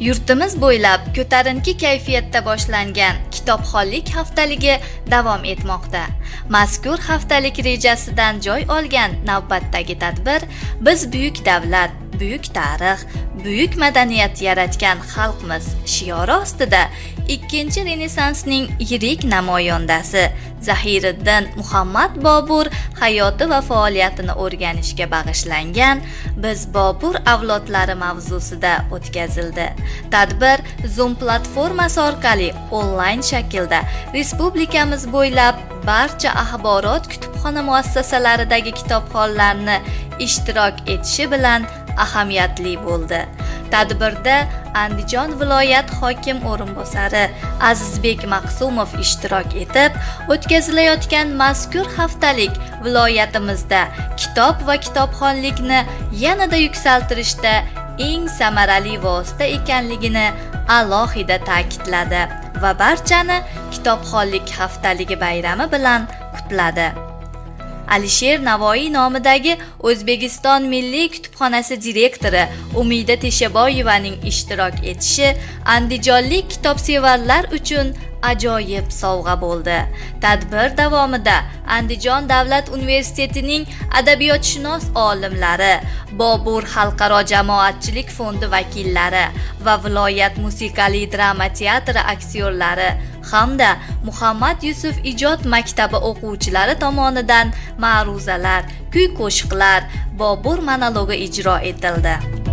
Yurtimiz bo'ylab ko'tarinki kayfiyatda boshlangan kitobxonlik haftaligi davom etmoqda. Mazkur haftalik rejasidan joy olgan navbatdagi tadbir Biz buyuk davlat buyuk tarix buyuk madaniyat yaratgan xalqmiz shiori ostida ikkinchi renessansning yirik namoyandasi zahiriddin muhammad bobur hayoti va faoliyatini o'rganishga bag'ishlangan biz bobur avlodlari mavzusida o'tkazildi. Tadbir zoom platformasi orqali onlayn shaklda respublikamiz bo'ylab barcha axborot kutubxona muassasalaridagi kitobxonlarni ishtirok etishi bilan ahamiyatli bo'ldi. Tadbirda andijon viloyat hokim o'rinbosari azizbek maqsumov ishtirok etib o'tkazilayotgan mazkur haftalik viloyatimizda kitob va kitobxonlikni yanada yuksaltirishda eng samarali vosita ekanligini alohida ta'kidladi va barchani kitobxonlik haftaligi bayrami bilan qutladi. Alisher navoiy nomidagi o'zbekiston milliy kutubxonasi direktori umida teshaboyevaning ishtirok etishi andijonlik kitobsevarlar uchun ajoyib sovg'a bo'ldi. Tadbir davomida andijon davlat universitetining adabiyotshunos olimlari bobur xalqaro jamoatchilik fondi vakillari va viloyat musiqali drama teatri aktyorlari hamda muhammad yusuf ijod maktabi o'quvchilari tomonidan ma'ruzalar kuy qo'shiqlar bobur monologi ijro etildi.